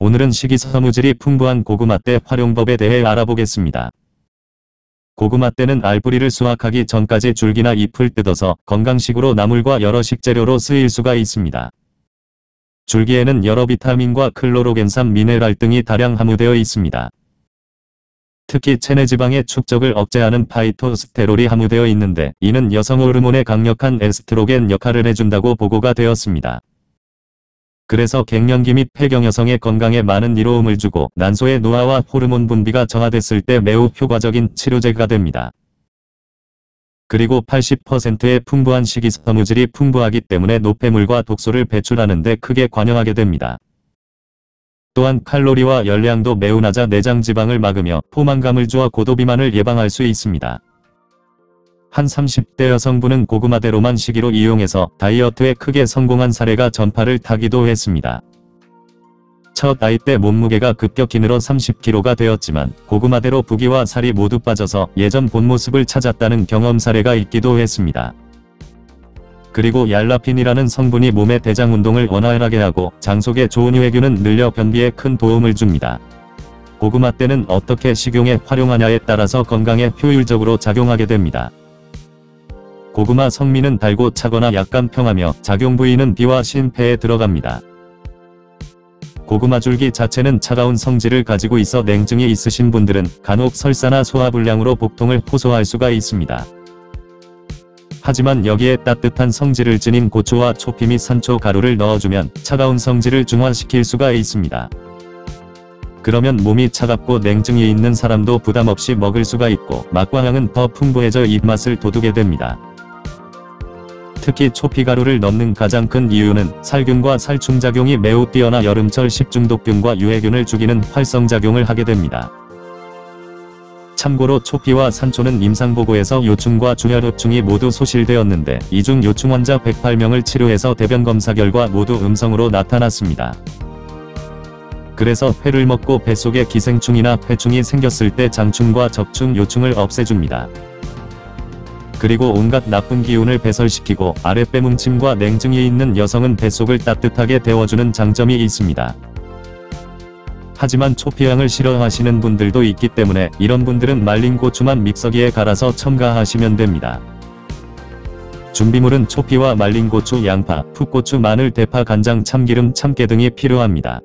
오늘은 식이섬유질이 풍부한 고구마대 활용법에 대해 알아보겠습니다. 고구마대는 알뿌리를 수확하기 전까지 줄기나 잎을 뜯어서 건강식으로 나물과 여러 식재료로 쓰일 수가 있습니다. 줄기에는 여러 비타민과 클로로겐산 미네랄 등이 다량 함유되어 있습니다. 특히 체내 지방의 축적을 억제하는 파이토스테롤이 함유되어 있는데 이는 여성 호르몬의 강력한 에스트로겐 역할을 해준다고 보고가 되었습니다. 그래서 갱년기 및 폐경 여성의 건강에 많은 이로움을 주고 난소의 노화와 호르몬 분비가 정화됐을 때 매우 효과적인 치료제가 됩니다. 그리고 80%의 풍부한 식이섬유질이 풍부하기 때문에 노폐물과 독소를 배출하는 데 크게 관여하게 됩니다. 또한 칼로리와 열량도 매우 낮아 내장 지방을 막으며 포만감을 주어 고도비만을 예방할 수 있습니다. 한 30대 여성분은 고구마대로만 식이로 이용해서 다이어트에 크게 성공한 사례가 전파를 타기도 했습니다. 첫 아이 때 몸무게가 급격히 늘어 30kg가 되었지만 고구마대로 부기와 살이 모두 빠져서 예전 본 모습을 찾았다는 경험 사례가 있기도 했습니다. 그리고 얄라핀이라는 성분이 몸의 대장 운동을 원활하게 하고 장 속의 좋은 유해균은 늘려 변비에 큰 도움을 줍니다. 고구마 때는 어떻게 식용에 활용하냐에 따라서 건강에 효율적으로 작용하게 됩니다. 고구마 성미는 달고 차거나 약간 평하며 작용 부위는 비와 심폐에 들어갑니다. 고구마 줄기 자체는 차가운 성질을 가지고 있어 냉증이 있으신 분들은 간혹 설사나 소화불량으로 복통을 호소할 수가 있습니다. 하지만 여기에 따뜻한 성질을 지닌 고추와 초피 및 산초 가루를 넣어주면 차가운 성질을 중화시킬 수가 있습니다. 그러면 몸이 차갑고 냉증이 있는 사람도 부담없이 먹을 수가 있고 맛과 향은 더 풍부해져 입맛을 돋우게 됩니다. 특히 초피가루를 넣는 가장 큰 이유는 살균과 살충작용이 매우 뛰어나 여름철 식중독균과 유해균을 죽이는 활성작용을 하게 됩니다. 참고로 초피와 산초는 임상보고에서 요충과 주혈흡충이 모두 소실되었는데 이중 요충 환자 108명을 치료해서 대변검사 결과 모두 음성으로 나타났습니다. 그래서 회를 먹고 뱃속에 기생충이나 폐충이 생겼을 때 장충과 적충 요충을 없애줍니다. 그리고 온갖 나쁜 기운을 배설시키고 아랫배 뭉침과 냉증이 있는 여성은 뱃속을 따뜻하게 데워주는 장점이 있습니다. 하지만 초피향을 싫어하시는 분들도 있기 때문에 이런 분들은 말린 고추만 믹서기에 갈아서 첨가하시면 됩니다. 준비물은 초피와 말린 고추, 양파, 풋고추, 마늘, 대파, 간장, 참기름, 참깨 등이 필요합니다.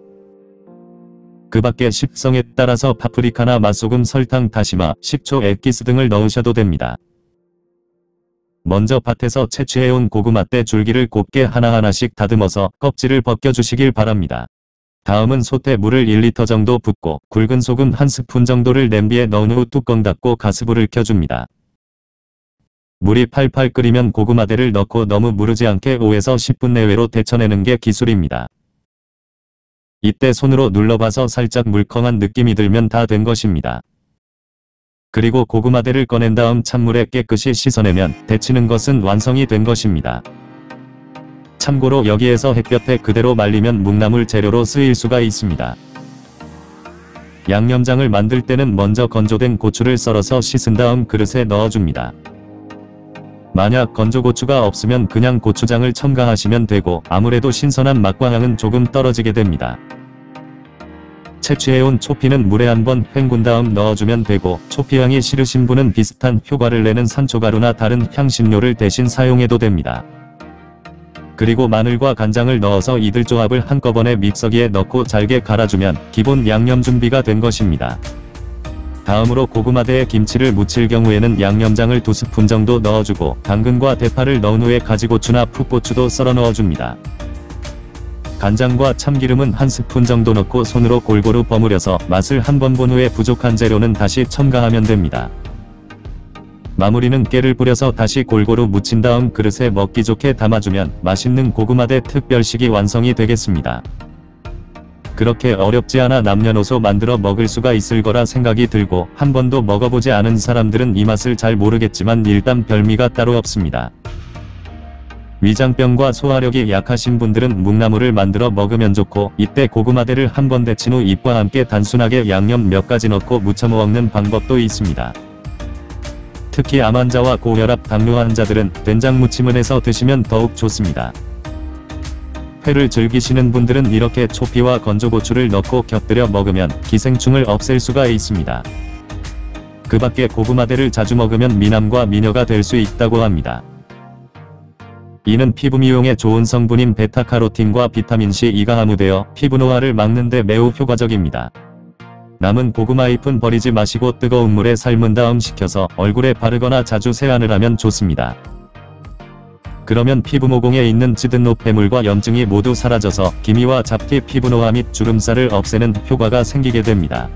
그 밖에 식성에 따라서 파프리카나 맛소금, 설탕, 다시마, 식초, 액기스 등을 넣으셔도 됩니다. 먼저 밭에서 채취해온 고구마대 줄기를 곱게 하나하나씩 다듬어서 껍질을 벗겨주시길 바랍니다. 다음은 솥에 물을 1리터 정도 붓고 굵은 소금 한 스푼 정도를 냄비에 넣은 후 뚜껑 닫고 가스불을 켜줍니다. 물이 팔팔 끓이면 고구마대를 넣고 너무 무르지 않게 5에서 10분 내외로 데쳐내는 게 기술입니다. 이때 손으로 눌러봐서 살짝 물컹한 느낌이 들면 다 된 것입니다. 그리고 고구마대를 꺼낸 다음 찬물에 깨끗이 씻어내면 데치는 것은 완성이 된 것입니다. 참고로 여기에서 햇볕에 그대로 말리면 묵나물 재료로 쓰일 수가 있습니다. 양념장을 만들 때는 먼저 건조된 고추를 썰어서 씻은 다음 그릇에 넣어줍니다. 만약 건조고추가 없으면 그냥 고추장을 첨가하시면 되고 아무래도 신선한 맛과 향은 조금 떨어지게 됩니다. 채취해온 초피는 물에 한 번 헹군 다음 넣어주면 되고 초피향이 싫으신 분은 비슷한 효과를 내는 산초가루나 다른 향신료를 대신 사용해도 됩니다. 그리고 마늘과 간장을 넣어서 이들 조합을 한꺼번에 믹서기에 넣고 잘게 갈아주면 기본 양념 준비가 된 것입니다. 다음으로 고구마대에 김치를 무칠 경우에는 양념장을 2스푼 정도 넣어주고 당근과 대파를 넣은 후에 가지고추나 풋고추도 썰어 넣어줍니다. 간장과 참기름은 한 스푼 정도 넣고 손으로 골고루 버무려서 맛을 한번 본 후에 부족한 재료는 다시 첨가하면 됩니다. 마무리는 깨를 뿌려서 다시 골고루 묻힌 다음 그릇에 먹기 좋게 담아주면 맛있는 고구마대 특별식이 완성이 되겠습니다. 그렇게 어렵지 않아 남녀노소 만들어 먹을 수가 있을 거라 생각이 들고 한 번도 먹어보지 않은 사람들은 이 맛을 잘 모르겠지만 일단 별미가 따로 없습니다. 위장병과 소화력이 약하신 분들은 묵나물을 만들어 먹으면 좋고 이때 고구마대를 한 번 데친 후 잎과 함께 단순하게 양념 몇 가지 넣고 무쳐 먹는 방법도 있습니다. 특히 암 환자와 고혈압 당뇨 환자들은 된장 무침을 해서 드시면 더욱 좋습니다. 회를 즐기시는 분들은 이렇게 초피와 건조고추를 넣고 곁들여 먹으면 기생충을 없앨 수가 있습니다. 그 밖에 고구마대를 자주 먹으면 미남과 미녀가 될 수 있다고 합니다. 이는 피부 미용에 좋은 성분인 베타카로틴과 비타민C, E가 함유되어 피부 노화를 막는 데 매우 효과적입니다. 남은 고구마 잎은 버리지 마시고 뜨거운 물에 삶은 다음 식혀서 얼굴에 바르거나 자주 세안을 하면 좋습니다. 그러면 피부 모공에 있는 찌든 노폐물과 염증이 모두 사라져서 기미와 잡티 피부 노화 및 주름살을 없애는 효과가 생기게 됩니다.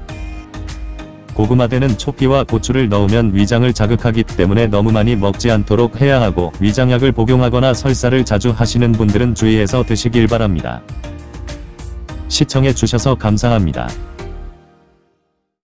고구마대는 초피와 고추를 넣으면 위장을 자극하기 때문에 너무 많이 먹지 않도록 해야 하고 위장약을 복용하거나 설사를 자주 하시는 분들은 주의해서 드시길 바랍니다. 시청해 주셔서 감사합니다.